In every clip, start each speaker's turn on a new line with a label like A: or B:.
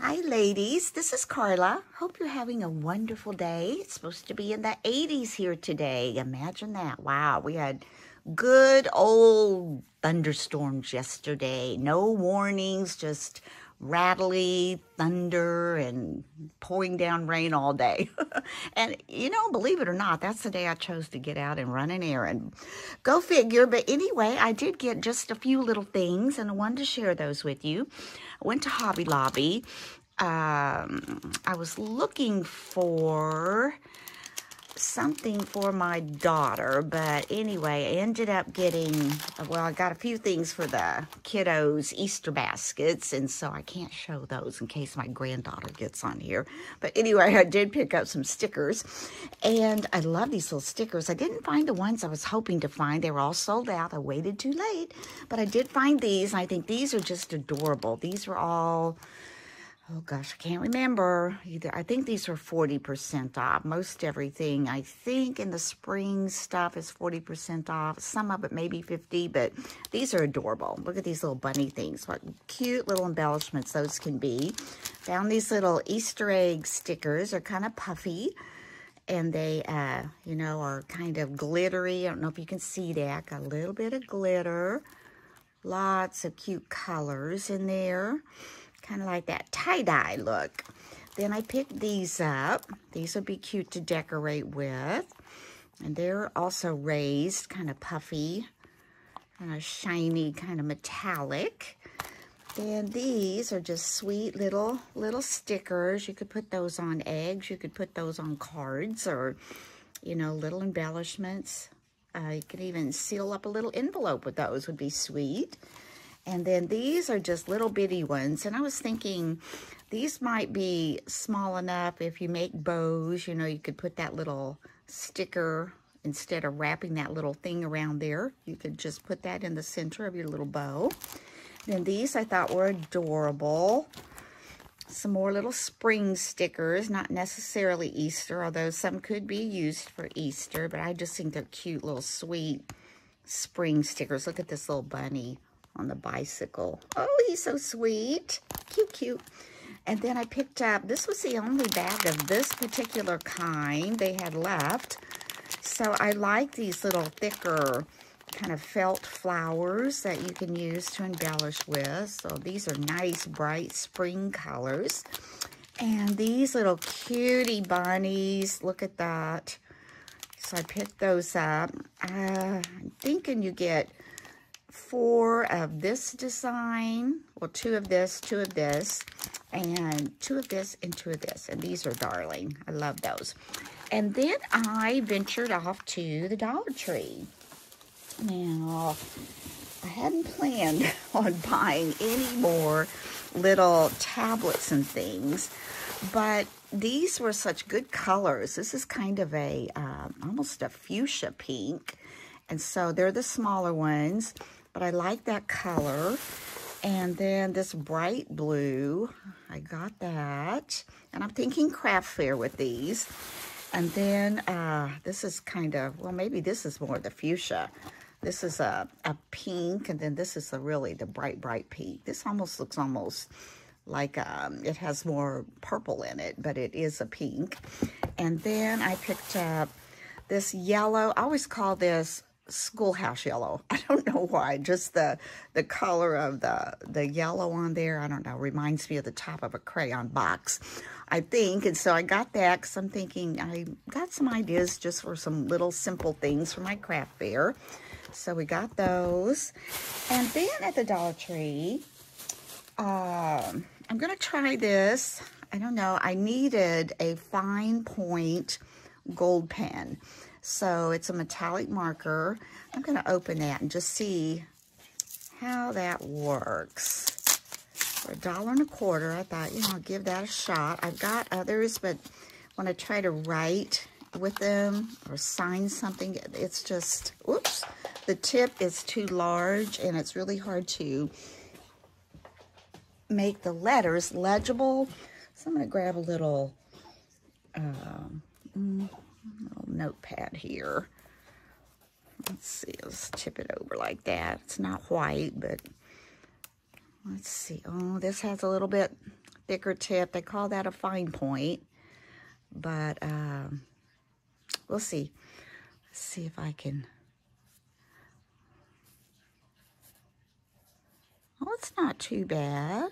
A: Hi, ladies. This is Carla. Hope you're having a wonderful day. It's supposed to be in the 80s here today. Imagine that. Wow, we had good old thunderstorms yesterday. No warnings, just rattly thunder and pouring down rain all day. and you know, believe it or not, that's the day I chose to get out and run an errand. Go figure. But anyway, I did get just a few little things and I wanted to share those with you. I went to Hobby Lobby. Um, I was looking for something for my daughter, but anyway, I ended up getting, well, I got a few things for the kiddos' Easter baskets, and so I can't show those in case my granddaughter gets on here. But anyway, I did pick up some stickers, and I love these little stickers. I didn't find the ones I was hoping to find. They were all sold out. I waited too late, but I did find these, I think these are just adorable. These were all oh gosh, I can't remember either. I think these are 40% off. Most everything, I think, in the spring stuff is 40% off. Some of it maybe 50 but these are adorable. Look at these little bunny things. What cute little embellishments those can be. Found these little Easter egg stickers. They're kind of puffy. And they, uh, you know, are kind of glittery. I don't know if you can see that. Got a little bit of glitter. Lots of cute colors in there kind of like that tie-dye look. Then I picked these up. These would be cute to decorate with. And they're also raised, kind of puffy, kind of shiny, kind of metallic. Then these are just sweet little little stickers. You could put those on eggs. You could put those on cards or, you know, little embellishments. Uh, you could even seal up a little envelope with those would be sweet. And then these are just little bitty ones. And I was thinking these might be small enough if you make bows, you know, you could put that little sticker instead of wrapping that little thing around there. You could just put that in the center of your little bow. Then these I thought were adorable. Some more little spring stickers, not necessarily Easter, although some could be used for Easter, but I just think they're cute little sweet spring stickers. Look at this little bunny on the bicycle. Oh, he's so sweet. Cute, cute. And then I picked up, this was the only bag of this particular kind they had left. So I like these little thicker kind of felt flowers that you can use to embellish with. So these are nice, bright spring colors. And these little cutie bunnies, look at that. So I picked those up. Uh, I'm thinking you get four of this design, well, two of this, two of this, and two of this and two of this. And these are darling. I love those. And then I ventured off to the Dollar Tree. Now, I hadn't planned on buying any more little tablets and things, but these were such good colors. This is kind of a, um, almost a fuchsia pink. And so they're the smaller ones. But I like that color. And then this bright blue, I got that. And I'm thinking craft fair with these. And then uh, this is kind of, well, maybe this is more the fuchsia. This is a, a pink, and then this is a really the bright, bright pink. This almost looks almost like um, it has more purple in it, but it is a pink. And then I picked up this yellow. I always call this schoolhouse yellow. I don't know why, just the the color of the the yellow on there, I don't know, reminds me of the top of a crayon box, I think. And so I got that because I'm thinking I got some ideas just for some little simple things for my craft fair. So we got those. And then at the Dollar Tree, um, I'm going to try this. I don't know. I needed a fine point gold pen. So it's a metallic marker. I'm going to open that and just see how that works. For a dollar and a quarter, I thought, you know, I'll give that a shot. I've got others, but when I try to write with them or sign something, it's just, whoops, the tip is too large and it's really hard to make the letters legible. So I'm going to grab a little um, mm, notepad here. Let's see, let's tip it over like that. It's not white, but let's see. Oh, this has a little bit thicker tip. They call that a fine point. But um, we'll see. Let's see if I can... Oh, it's not too bad.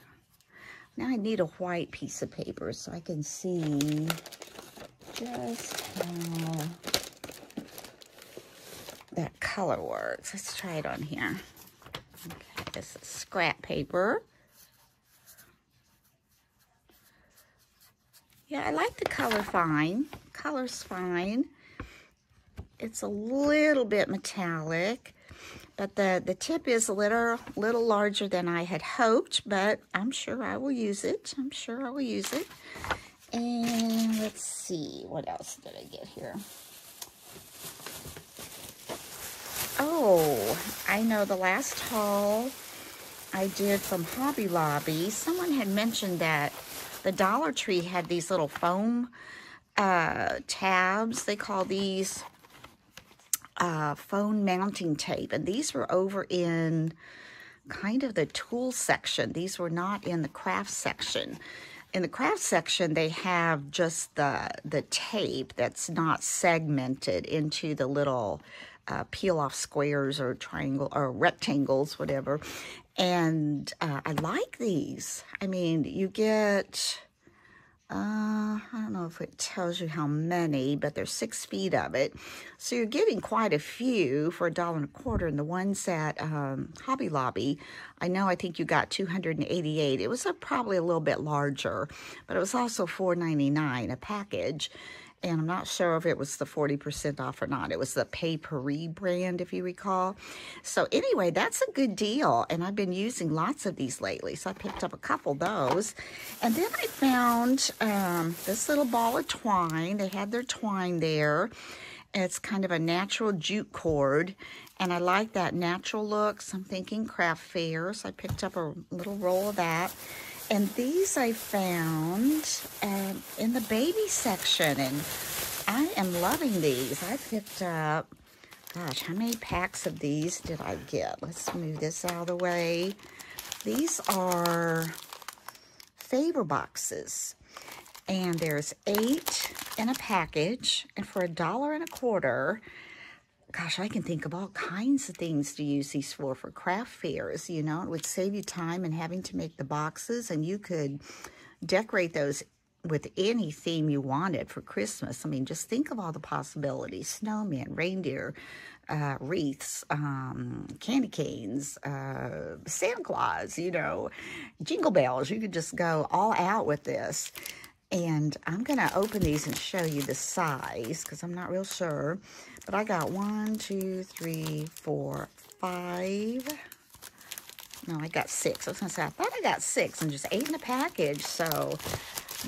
A: Now I need a white piece of paper so I can see just how that color works. Let's try it on here. Okay, this is scrap paper. Yeah, I like the color fine. Color's fine. It's a little bit metallic. But the, the tip is a little, little larger than I had hoped, but I'm sure I will use it. I'm sure I will use it. And let's see, what else did I get here? Oh, I know the last haul I did from Hobby Lobby, someone had mentioned that the Dollar Tree had these little foam uh, tabs. They call these uh, phone mounting tape. And these were over in kind of the tool section. These were not in the craft section. In the craft section, they have just the, the tape that's not segmented into the little uh, peel off squares or triangle or rectangles, whatever. And uh, I like these. I mean, you get uh, I don't know if it tells you how many, but there's six feet of it. So you're getting quite a few for a dollar and a quarter. And the ones at um, Hobby Lobby, I know I think you got 288. It was a, probably a little bit larger, but it was also $4.99 a package and I'm not sure if it was the 40% off or not. It was the Pay Paris brand, if you recall. So anyway, that's a good deal, and I've been using lots of these lately, so I picked up a couple of those. And then I found um, this little ball of twine. They had their twine there. It's kind of a natural jute cord, and I like that natural look, so I'm thinking craft fair, so I picked up a little roll of that. And these I found um, in the baby section, and I am loving these. I picked up, gosh, how many packs of these did I get? Let's move this out of the way. These are favor boxes, and there's eight in a package, and for a dollar and a quarter, gosh, I can think of all kinds of things to use these for, for craft fairs, you know. It would save you time and having to make the boxes, and you could decorate those with any theme you wanted for Christmas. I mean, just think of all the possibilities. Snowmen, reindeer, uh, wreaths, um, candy canes, uh, Santa Claus, you know, jingle bells. You could just go all out with this. And I'm going to open these and show you the size because I'm not real sure. But I got one, two, three, four, five. No, I got six. I was going to say, I thought I got six and just eight in a package. So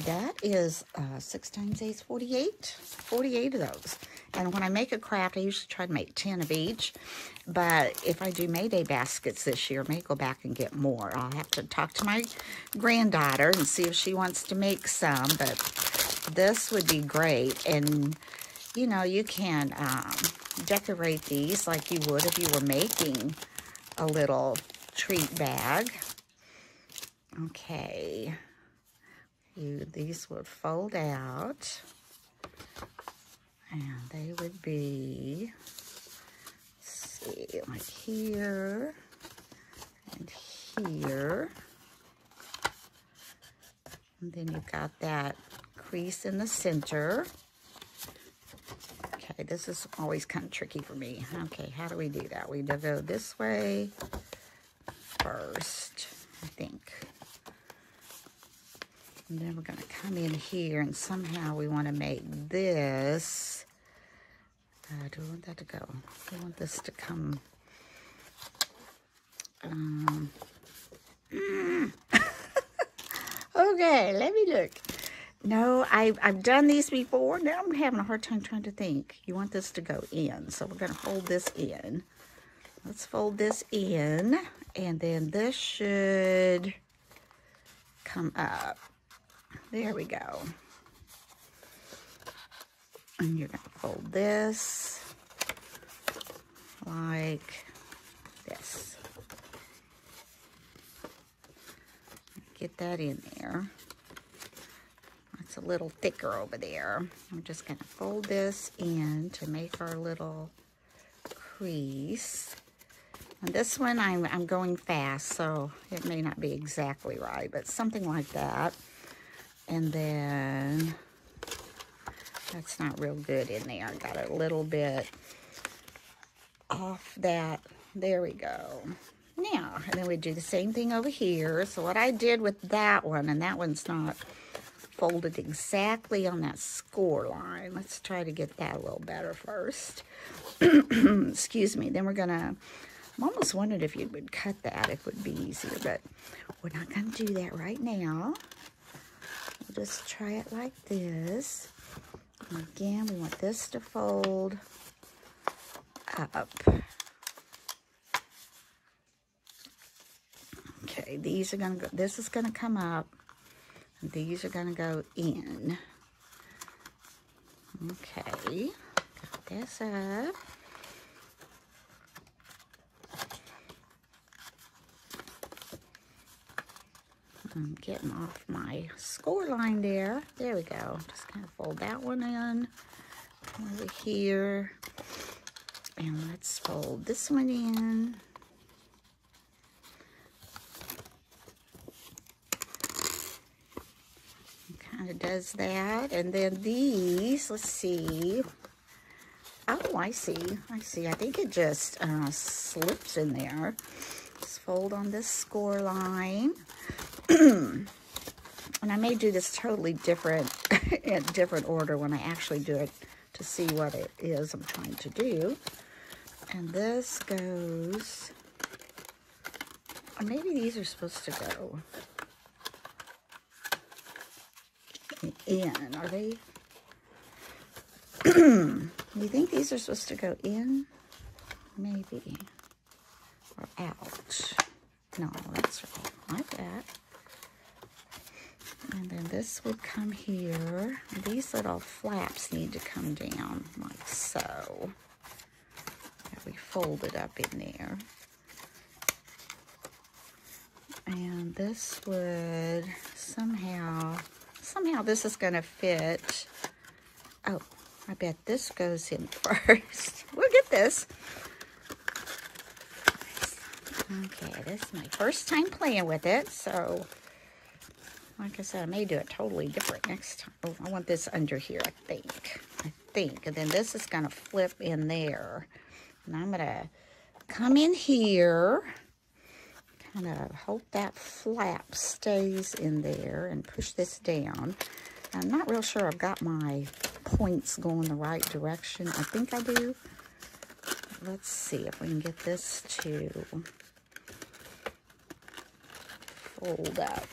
A: that is uh, six times eight is 48. 48 of those. And when I make a craft, I usually try to make 10 of each. But if I do Mayday baskets this year, I may go back and get more. I'll have to talk to my granddaughter and see if she wants to make some. But this would be great. And, you know, you can um, decorate these like you would if you were making a little treat bag. Okay. You, these would fold out. And they would be, see, like here and here. And then you've got that crease in the center. Okay, this is always kind of tricky for me. Okay, how do we do that? We go this way first, I think. And then we're going to come in here and somehow we want to make this. Uh, do we want that to go? We want this to come. Um, okay, let me look. No, I, I've done these before. Now I'm having a hard time trying to think. You want this to go in. So we're going to fold this in. Let's fold this in. And then this should come up. There we go. And you're going to fold this like this. Get that in there. It's a little thicker over there. I'm just going to fold this in to make our little crease. And this one, I'm, I'm going fast, so it may not be exactly right, but something like that. And then, that's not real good in there. I got a little bit off that. There we go. Now, and then we do the same thing over here. So what I did with that one, and that one's not folded exactly on that score line. Let's try to get that a little better first. Excuse me. Then we're going to, I'm almost wondering if you would cut that. It would be easier, but we're not going to do that right now. We'll just try it like this. And again, we want this to fold up. Okay, these are gonna go, this is gonna come up. These are gonna go in. Okay, got this up. I'm getting off my score line there. There we go. Just kind of fold that one in. over here. And let's fold this one in. Kind of does that. And then these, let's see. Oh, I see. I see. I think it just uh, slips in there. Let's fold on this score line. and I may do this totally different, in different order when I actually do it to see what it is I'm trying to do. And this goes, or maybe these are supposed to go in. Are they? Do you think these are supposed to go in? Maybe. Or out. No, that's like that. And then this would come here. These little flaps need to come down like so we fold it up in there. And this would somehow, somehow this is going to fit. Oh, I bet this goes in first. we'll get this. Okay, this is my first time playing with it, so like I said, I may do it totally different next time. Oh, I want this under here, I think. I think. And then this is going to flip in there. And I'm going to come in here, kind of hope that flap stays in there and push this down. I'm not real sure I've got my points going the right direction. I think I do. Let's see if we can get this to fold up.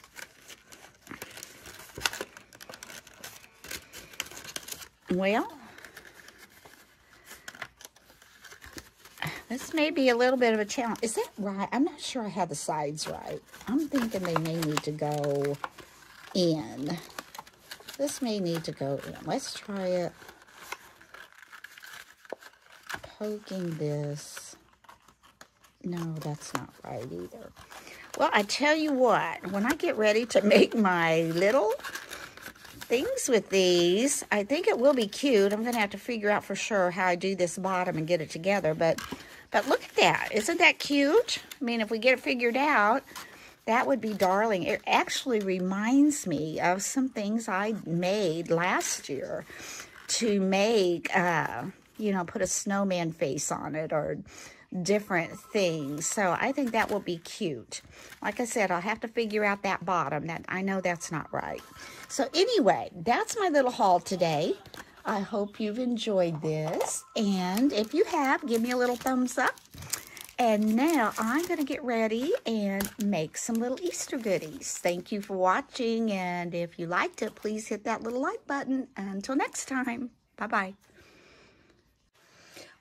A: Well, This may be a little bit of a challenge. Is that right? I'm not sure I have the sides right. I'm thinking they may need to go in. This may need to go in. Let's try it. Poking this. No, that's not right either. Well, I tell you what, when I get ready to make my little things with these, I think it will be cute. I'm going to have to figure out for sure how I do this bottom and get it together. But but look at that. Isn't that cute? I mean, if we get it figured out, that would be darling. It actually reminds me of some things I made last year to make, uh, you know, put a snowman face on it or different things. So I think that will be cute. Like I said, I'll have to figure out that bottom. That I know that's not right. So anyway, that's my little haul today. I hope you've enjoyed this. And if you have, give me a little thumbs up. And now I'm going to get ready and make some little Easter goodies. Thank you for watching. And if you liked it, please hit that little like button. Until next time, bye-bye.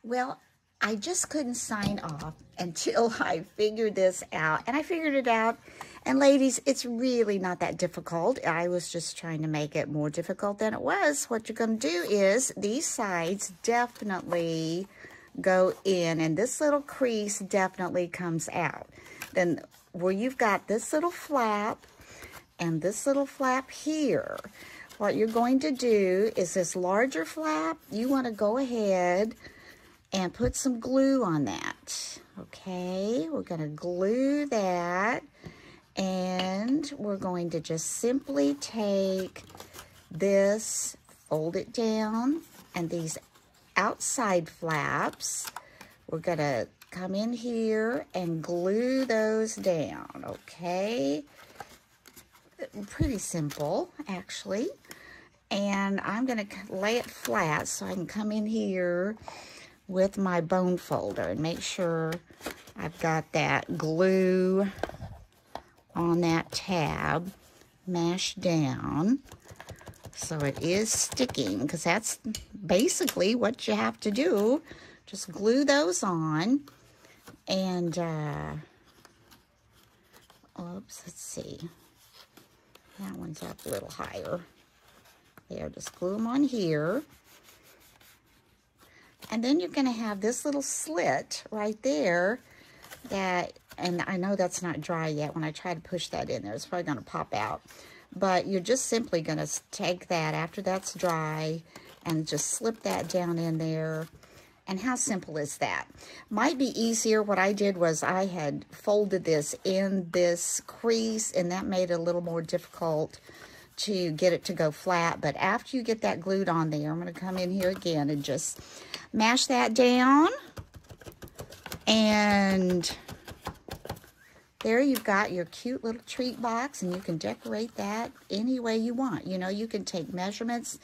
A: Well, I just couldn't sign off until I figured this out. And I figured it out and ladies, it's really not that difficult. I was just trying to make it more difficult than it was. What you're going to do is these sides definitely go in and this little crease definitely comes out. Then where you've got this little flap and this little flap here, what you're going to do is this larger flap, you want to go ahead and put some glue on that. Okay, we're to glue that and we're going to just simply take this, fold it down, and these outside flaps, we're to come in here and glue those down, okay? Pretty simple, actually. And I'm to lay it flat so I can come in here with my bone folder and make sure I've got that glue on that tab mashed down so it is sticking because that's basically what you have to do. Just glue those on and uh oops let's see. That one's up a little higher. There just glue them on here and then you're going to have this little slit right there that, and I know that's not dry yet. When I try to push that in there, it's probably going to pop out. But you're just simply going to take that after that's dry and just slip that down in there. And how simple is that? Might be easier. What I did was I had folded this in this crease and that made it a little more difficult to get it to go flat. But after you get that glued on there, I'm going to come in here again and just mash that down. And there you've got your cute little treat box and you can decorate that any way you want. You know, you can take measurements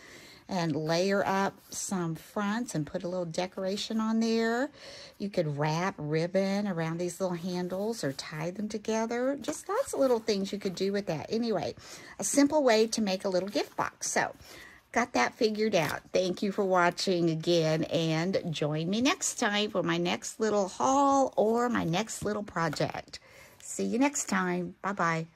A: and layer up some fronts and put a little decoration on there. You could wrap ribbon around these little handles or tie them together. Just lots of little things you could do with that. Anyway, a simple way to make a little gift box. So, got that figured out. Thank you for watching again and join me next time for my next little haul or my next little project. See you next time. Bye-bye.